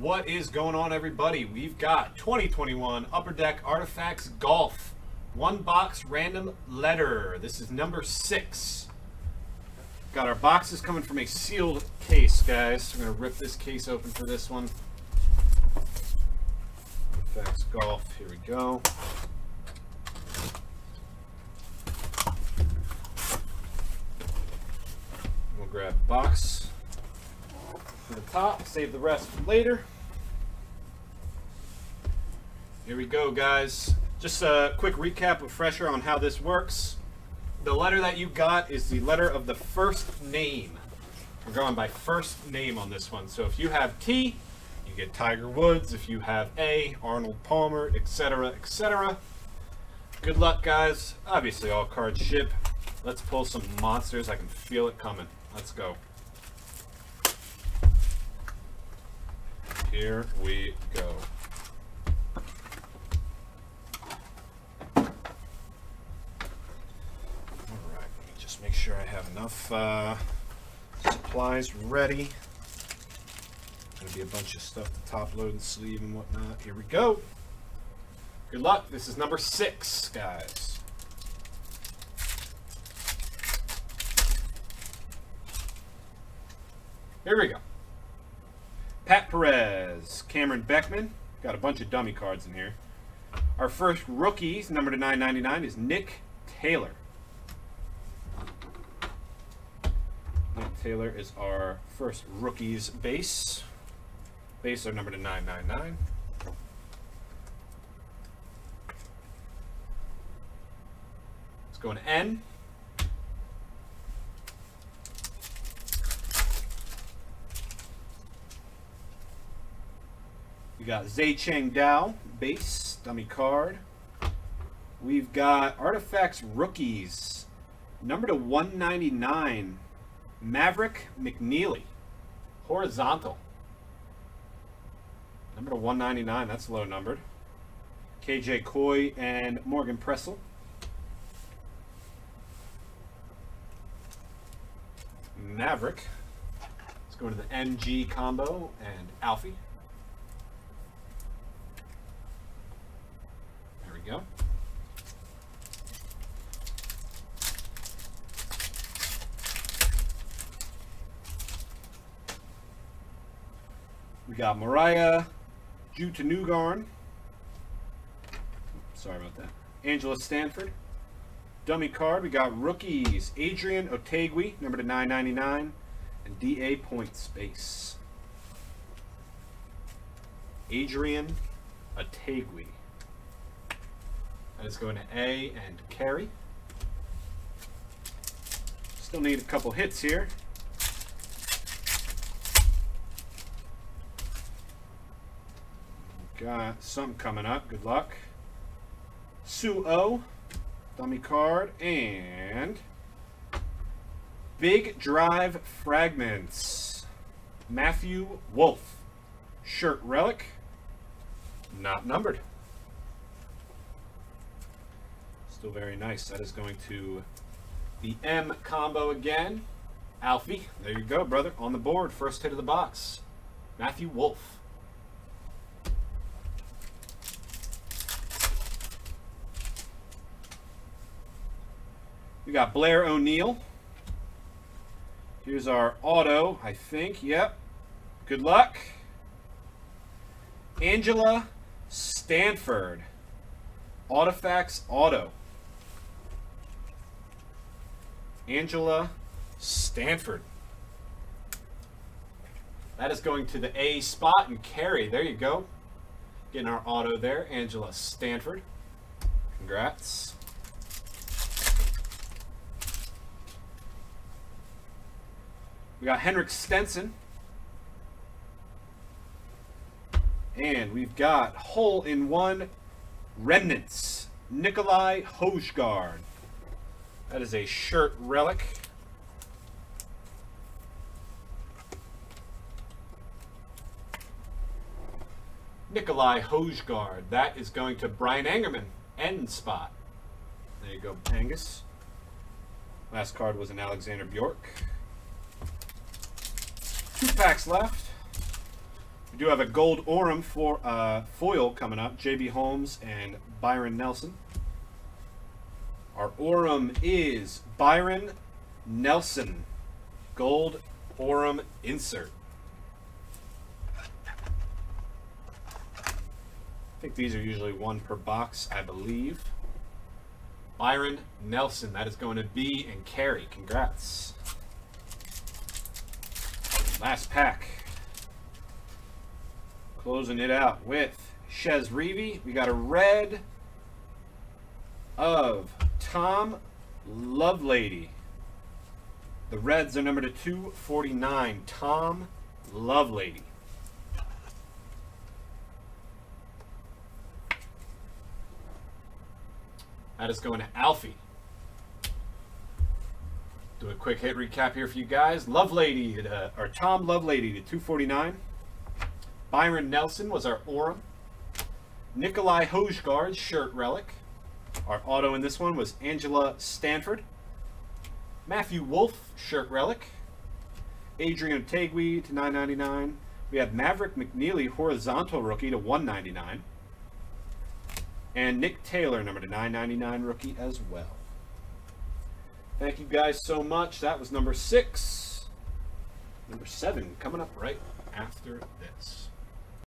What is going on, everybody? We've got 2021 Upper Deck Artifacts Golf. One box random letter. This is number six. Got our boxes coming from a sealed case, guys. I'm going to rip this case open for this one. Artifacts Golf. Here we go. We'll grab box for the top, save the rest for later. Here we go, guys. Just a quick recap, refresher on how this works. The letter that you got is the letter of the first name. We're going by first name on this one. So if you have T, you get Tiger Woods. If you have A, Arnold Palmer, etc., etc. Good luck, guys. Obviously, all cards ship. Let's pull some monsters. I can feel it coming. Let's go. Here we go. Alright, let me just make sure I have enough uh, supplies ready. Gonna be a bunch of stuff to top load and sleeve and whatnot. Here we go. Good luck. This is number six, guys. Here we go. Pat Perez, Cameron Beckman. Got a bunch of dummy cards in here. Our first rookies, number to 999, is Nick Taylor. Nick Taylor is our first rookies base. Base are number to 999. Let's go to N. We got Zecheng Dou, base, dummy card. We've got Artifacts Rookies, number to 199, Maverick McNealy, horizontal. Number to 199, that's low numbered. KJ Choi and Morgan Pressel. Maverick. Let's go to the NG combo and Alfie. There we go. We got Moriya Jutanugarn. Sorry about that. Angela Stanford. Dummy card. We got rookies. Adrian Otaegui, number to 999. And DA point space. Adrian Otaegui. Is go to A and carry. Still need a couple hits here. Got something coming up. Good luck. Sue O, dummy card, and Big Drive Fragments. Matthew Wolff, shirt relic, not numbered. Still very nice. That is going to the M combo again. Alfie, there you go, brother. On the board, first hit of the box. Matthew Wolff. We got Blair O'Neal. Here's our auto, I think. Yep. Good luck. Angela Stanford. Artifacts Auto. Angela Stanford. That is going to the A spot and carry. There you go. Getting our auto there. Angela Stanford. Congrats. We got Henrik Stenson. And we've got hole in one remnants. Nicolai Hojgaard. That is a shirt relic. Nicolai Hojgaard. That is going to Brian Angerman. End spot. There you go, Angus. Last card was an Alexander Bjork. Two packs left. We do have a gold Aurum for uh, foil coming up. J.B. Holmes and Byron Nelson. Our Aurum is Byron Nelson. Gold Aurum insert. I think these are usually one per box, I believe. Byron Nelson. That is going to be and carry. Congrats. Last pack. Closing it out with Chez Reavie. We got a red of Tom Lovelady. The Reds are number to 249. Tom Lovelady. That is going to Alfie. Do a quick hit recap here for you guys. Lovelady, uh, or Tom Lovelady to 249. Byron Nelson was our Aurum. Nicolai Hojgaard, shirt relic. Our auto in this one was Angela Stanford. Matthew Wolff, shirt relic. Adrian Otaegui to 999. We have Maverick McNealy, horizontal rookie to 199. And Nick Taylor, number to 999 rookie as well. Thank you guys so much. That was number six. Number seven coming up right after this.